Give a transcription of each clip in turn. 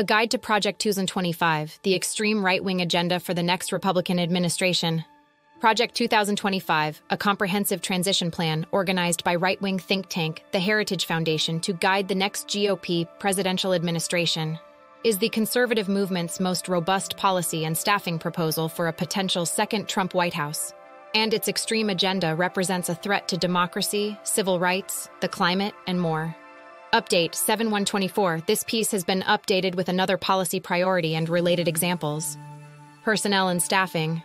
A Guide to Project 2025, the extreme right wing agenda for the next Republican administration. Project 2025, a comprehensive transition plan organized by right wing think tank, the Heritage Foundation, to guide the next GOP presidential administration, is the conservative movement's most robust policy and staffing proposal for a potential second Trump White House. And its extreme agenda represents a threat to democracy, civil rights, the climate, and more. Update 7124. This piece has been updated with another policy priority and related examples. Personnel and staffing,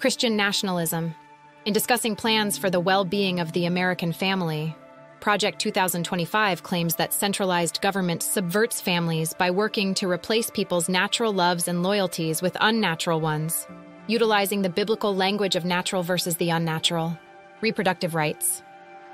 Christian nationalism. In discussing plans for the well being of the American family, Project 2025 claims that centralized government subverts families by working to replace people's natural loves and loyalties with unnatural ones, utilizing the biblical language of natural versus the unnatural. Reproductive rights.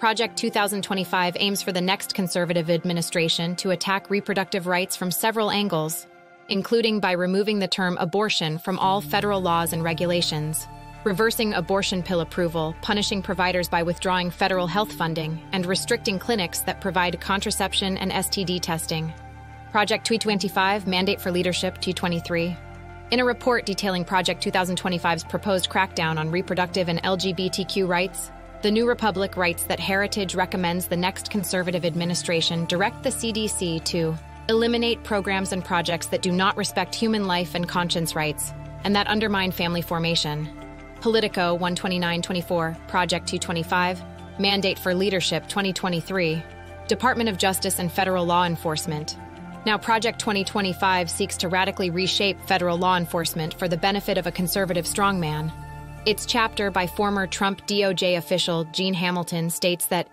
Project 2025 aims for the next conservative administration to attack reproductive rights from several angles, including by removing the term abortion from all federal laws and regulations, reversing abortion pill approval, punishing providers by withdrawing federal health funding, and restricting clinics that provide contraception and STD testing. Project 225 Mandate for Leadership 223. In a report detailing Project 2025's proposed crackdown on reproductive and LGBTQ rights, the New Republic writes that Heritage recommends the next conservative administration direct the CDC to eliminate programs and projects that do not respect human life and conscience rights and that undermine family formation. Politico 12924, Project 225, Mandate for Leadership 2023, Department of Justice and Federal Law Enforcement. Now, Project 2025 seeks to radically reshape federal law enforcement for the benefit of a conservative strongman. Its chapter by former Trump DOJ official Gene Hamilton states that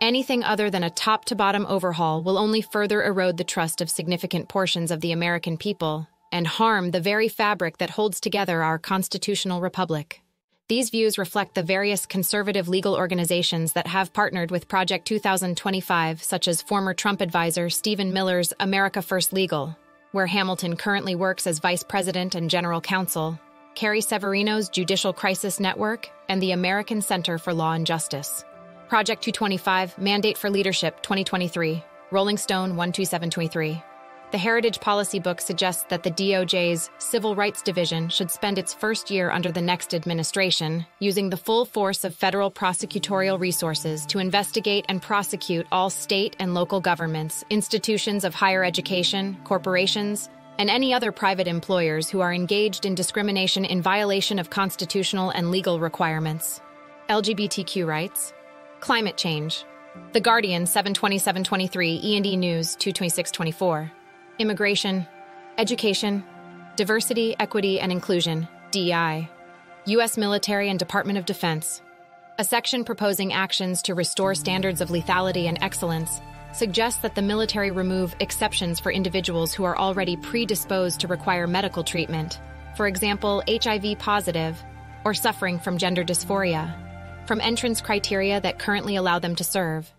Anything other than a top to bottom overhaul will only further erode the trust of significant portions of the American people and harm the very fabric that holds together our constitutional republic. These views reflect the various conservative legal organizations that have partnered with Project 2025, such as former Trump advisor Stephen Miller's America First Legal, where Hamilton currently works as vice president and general counsel, Carrie Severino's Judicial Crisis Network, and the American Center for Law and Justice. Project 225, Mandate for Leadership 2023, Rolling Stone 12723. The Heritage Policy Book suggests that the DOJ's Civil Rights Division should spend its first year under the next administration using the full force of federal prosecutorial resources to investigate and prosecute all state and local governments, institutions of higher education, corporations, and any other private employers who are engaged in discrimination in violation of constitutional and legal requirements. LGBTQ rights, Climate change. The Guardian 72723 E&E News 22624. Immigration, education, diversity, equity and inclusion, DEI. US military and Department of Defense. A section proposing actions to restore standards of lethality and excellence suggests that the military remove exceptions for individuals who are already predisposed to require medical treatment, for example, HIV positive or suffering from gender dysphoria from entrance criteria that currently allow them to serve.